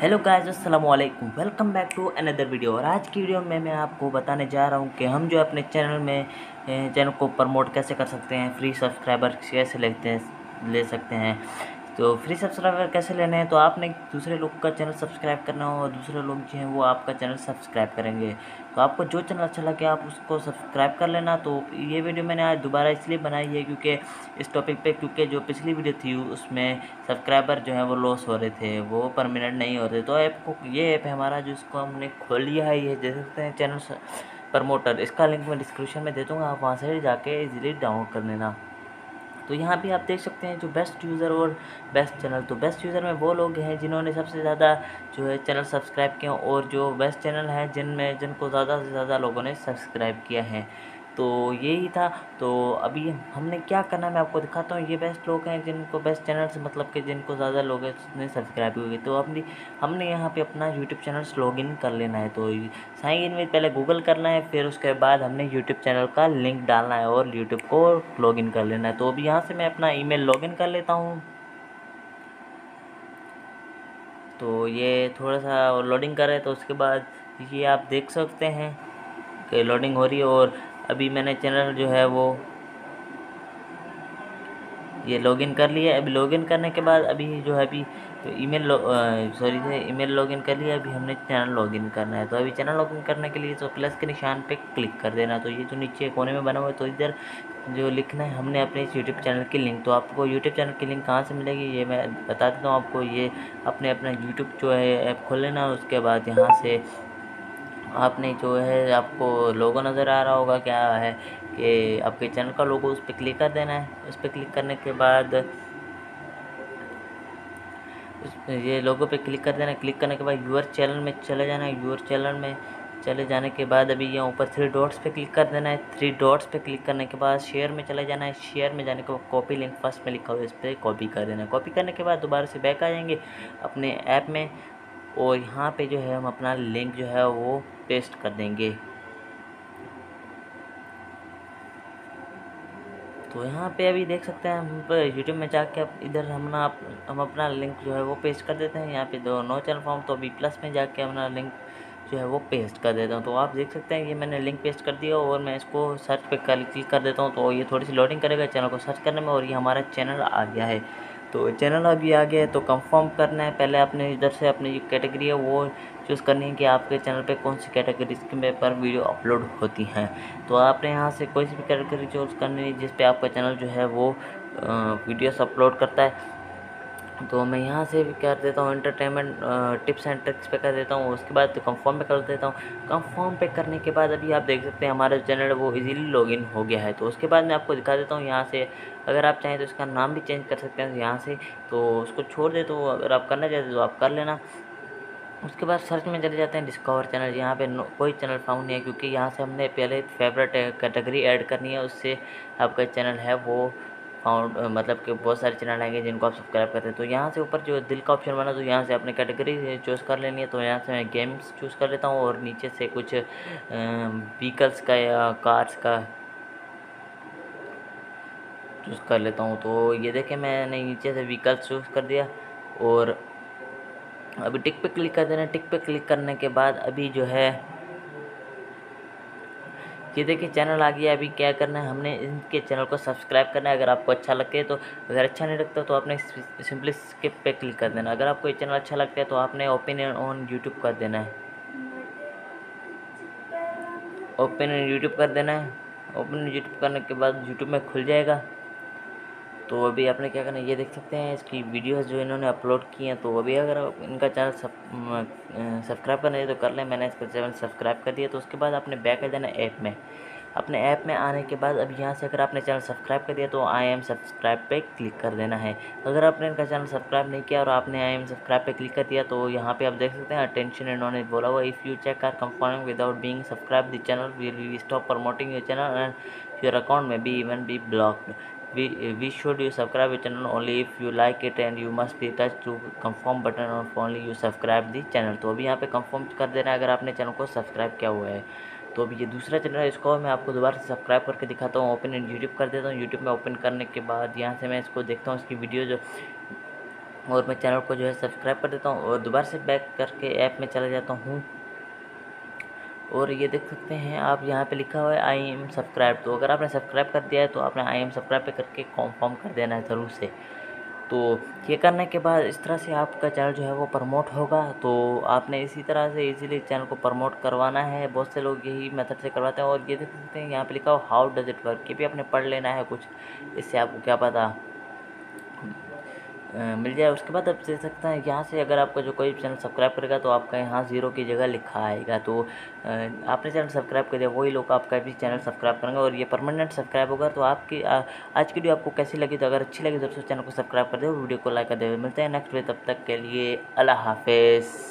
Hello guys अस्सलाम वालेकुम welcome back to another video. और आज की वीडियो में मैं आपको बताने जा रहा हूँ कि हम जो अपने चैनल में चैनल को प्रमोट कैसे कर सकते हैं, फ्री सब्सक्राइबर कैसे लेते हैं, ले सकते हैं। तो फ्री सब्सक्राइबर कैसे लेने हैं? तो आपने दूसरे लोग का चैनल सब्सक्राइब करना हो और दूसरे लोग जो हैं वो आपका चैनल सब्सक्राइब करेंगे। तो आपको जो चैनल अच्छा लगे, आप उसको सब्सक्राइब कर लेना। तो ये वीडियो मैंने आज दोबारा इसलिए बनाई है क्योंकि इस टॉपिक पे, क्योंकि जो पिछली वीडियो थी, उसमें सब्सक्राइबर जो है वो लॉस हो रहे थे, वो परमानेंट नहीं हो रहे तो ऐप को, ये ऐप है हमारा जो इसको हमने खोल लिया है, ये देख सकते हैं चैनल प्रमोटर इसका लिंक मैं डिस्क्रिप्शन में दे दूँगा, आप वहाँ से जाके इजीली डाउनलोड कर लेना। तो यहाँ भी आप देख सकते हैं जो बेस्ट यूज़र और बेस्ट चैनल तो बेस्ट यूज़र में वो लोग हैं जिन्होंने सबसे ज़्यादा जो है चैनल सब्सक्राइब किया और जो बेस्ट चैनल हैं जिनमें, जिनको ज़्यादा से ज़्यादा लोगों ने सब्सक्राइब किया है। तो यही था। तो अभी हमने क्या करना है मैं आपको दिखाता हूँ। ये बेस्ट लोग हैं जिनको बेस्ट चैनल से मतलब कि जिनको ज़्यादा लोग ने सब्सक्राइब हुए तो अपनी हमने यहाँ पे अपना यूट्यूब चैनल लॉग इन कर लेना है। तो साइन इन में पहले गूगल करना है, फिर उसके बाद हमने यूट्यूब चैनल का लिंक डालना है और यूट्यूब को लॉग इन कर लेना है। तो अभी यहाँ से मैं अपना ई मेल लॉग इन कर लेता हूँ। तो ये थोड़ा सा लोडिंग कर तो उसके बाद ये आप देख सकते हैं कि लोडिंग हो रही है और अभी मैंने चैनल जो है वो ये लॉगिन कर लिया अभी लॉगिन करने के बाद अभी जो है अभी तो ईमेल सॉरी से ईमेल लॉगिन कर लिया अभी हमने चैनल लॉगिन करना है। तो अभी चैनल लॉगिन करने के लिए तो प्लस के निशान पे क्लिक कर देना। तो ये जो नीचे कोने में बना हुआ है तो इधर जो लिखना है, हमने अपने इस यूट्यूब चैनल की लिंक तो आपको यूट्यूब चैनल की लिंक कहाँ से मिलेगी, ये मैं बता देता हूँ आपको। ये अपने अपना यूट्यूब जो है ऐप खोल लेना। उसके बाद यहाँ से आपने जो है आपको लोगो नज़र आ रहा होगा, क्या है कि आपके चैनल का लोगो उस पर क्लिक कर देना है। उस पर क्लिक करने के बाद ये लोगो पे क्लिक कर देना क्लिक करने के बाद यूर चैनल में चले जाना है। यूर चैनल में चले जाने के बाद अभी यहाँ ऊपर थ्री डॉट्स पे क्लिक कर देना है। थ्री डॉट्स पे क्लिक करने के बाद शेयर में चले जाना है। शेयर में जाने के बाद कॉपी लिंक फ़र्स्ट में लिखा हुआ है। इस पर कॉपी कर देना है। कॉपी करने के बाद दोबारा से बैक आ जाएँगे अपने ऐप में। और यहाँ पे जो है हम अपना लिंक जो है वो पेस्ट कर देंगे। तो यहाँ पे अभी देख सकते हैं, हम यूट्यूब में जाके अब इधर हम ना हम अपना लिंक जो है वो पेस्ट कर देते हैं। यहाँ पे दो नो चैनल फॉर्म तो अभी प्लस में जाके अपना लिंक जो है वो पेस्ट कर देता हूँ। तो आप देख सकते हैं, ये मैंने लिंक पेस्ट कर दिया और मैं इसको सर्च पे क्लिक कर देता हूँ। तो ये थोड़ी सी लोडिंग करेगा चैनल को सर्च करने में और ये हमारा चैनल आ गया है। तो चैनल अभी आ गया है तो कंफर्म करना है। पहले आपने इधर से अपनी जो कैटेगरी है, वो चूज़ करनी है कि आपके चैनल पे कौन सी कैटेगरी के पर वीडियो अपलोड होती हैं। तो आपने यहाँ से कोई सी भी कैटेगरी चूज़ करनी है, जिस पे आपका चैनल जो है वो वीडियोस अपलोड करता है। तो मैं यहाँ से भी कर देता हूँ इंटरटेनमेंट टिप्स एंड ट्रिक्स पे कर देता हूँ, उसके बाद कंफर्म पे कर देता हूँ। कंफर्म पे करने के बाद अभी आप देख सकते हैं हमारा चैनल वो इजीली लॉगिन हो गया है। तो उसके बाद मैं आपको दिखा देता हूँ यहाँ से, अगर आप चाहें तो इसका नाम भी चेंज कर सकते हैं यहाँ से तो उसको छोड़ दे तो अगर आप करना चाहते तो आप कर लेना। उसके बाद सर्च में चले जाते हैं डिस्कवर चैनल यहाँ पे कोई चैनल फाउंड नहीं है, क्योंकि यहाँ से हमने पहले फेवरेट कैटेगरी ऐड करनी है, उससे आपका चैनल है वो फाउंड मतलब कि बहुत सारे चैनल आएँगे जिनको आप सब्सक्राइब करते हैं। तो यहाँ से ऊपर जो दिल का ऑप्शन बना तो यहाँ से अपने कैटेगरी चूज़ कर लेनी है। तो यहाँ से मैं गेम्स चूज़ कर लेता हूँ और नीचे से कुछ व्हीकल्स का या कार्स का चूज़ कर लेता हूँ। तो ये देखें, मैंने नीचे से व्हीकल्स चूज़ कर दिया और अभी टिक पे क्लिक कर देना। टिक पे क्लिक करने के बाद अभी जो है ये देखिए चैनल आ गया अभी क्या करना है, हमने इनके चैनल को सब्सक्राइब करना है। अगर आपको अच्छा लगता है तो अगर अच्छा नहीं लगता तो आपने सिंपली स्किप पे क्लिक कर देना। अगर आपको ये चैनल अच्छा लगता है तो आपने ओपिनियन ऑन यूट्यूब कर देना है। ओपिनियन यूट्यूब कर देना है। ओपन यूट्यूब करने के बाद यूट्यूब में खुल जाएगा। तो अभी आपने क्या करना ये देख सकते हैं इसकी वीडियोस जो इन्होंने अपलोड की हैं तो अभी अगर इनका चैनल सब्सक्राइब करना है तो कर लें। मैंने इसका चैनल सब्सक्राइब कर दिया तो उसके बाद आपने बैक आ जाना ऐप में। अपने ऐप में आने के बाद अब यहाँ से अगर आपने चैनल सब्सक्राइब कर दिया तो आई एम सब्सक्राइब पे क्लिक कर देना है। अगर आपने इनका चैनल सब्सक्राइब नहीं किया और आपने आई एम सब्सक्राइब पे क्लिक कर दिया तो यहाँ पे आप देख सकते हैं अटेंशन इन्होंने बोला हुआ if you check are confirming without being subscribe the channel will stop promoting your channel and your account may be even be blocked we we should you subscribe the channel only. If you like it and you must be touch to confirm button of only you subscribe the channel. तो अभी यहाँ पे confirm कर देना है, अगर आपने channel को सब्सक्राइब किया हुआ है। तो अभी ये दूसरा चैनल है, इसको मैं आपको दोबारा से सब्सक्राइब करके दिखाता हूँ ओपन एंड यूट्यूब कर देता हूँ। यूट्यूब में ओपन करने के बाद यहाँ से मैं इसको देखता हूँ, इसकी वीडियो जो और मैं चैनल को जो है सब्सक्राइब कर देता हूँ। और दोबारा से बैक करके ऐप में चला जाता हूँ। और ये देख सकते हैं, आप यहाँ पे लिखा हुआ है आई एम सब्सक्राइब तो अगर आपने सब्सक्राइब कर दिया है तो आपने आई एम सब्सक्राइब पे करके कॉन्फर्म कर देना है ज़रूर से। तो ये करने के बाद इस तरह से आपका चैनल जो है वो प्रमोट होगा। तो आपने इसी तरह से इजीली चैनल को प्रमोट करवाना है। बहुत से लोग यही मेथड से करवाते हैं और ये देख सकते हैं, यहाँ पे लिखा हो हाउ डज इट वर्क ये भी आपने पढ़ लेना है कुछ। इससे आपको क्या पता मिल जाए। उसके बाद आप देख सकते हैं यहाँ से अगर आपका जो कोई चैनल सब्सक्राइब करेगा तो आपका यहाँ ज़ीरो की जगह लिखा आएगा। तो आपने चैनल सब्सक्राइब कर दिया वही लोग आपका भी चैनल सब्सक्राइब करेंगे और ये परमानेंट सब्सक्राइब होगा। तो आपकी आ, आज की वीडियो आपको कैसी लगी? तो अगर अच्छी लगी तो चैनल को सब्सक्राइब कर दे वीडियो को लाइक कर दे। मिलते हैं नेक्स्ट वे तब तक के लिए अल्लाह हाफिज़।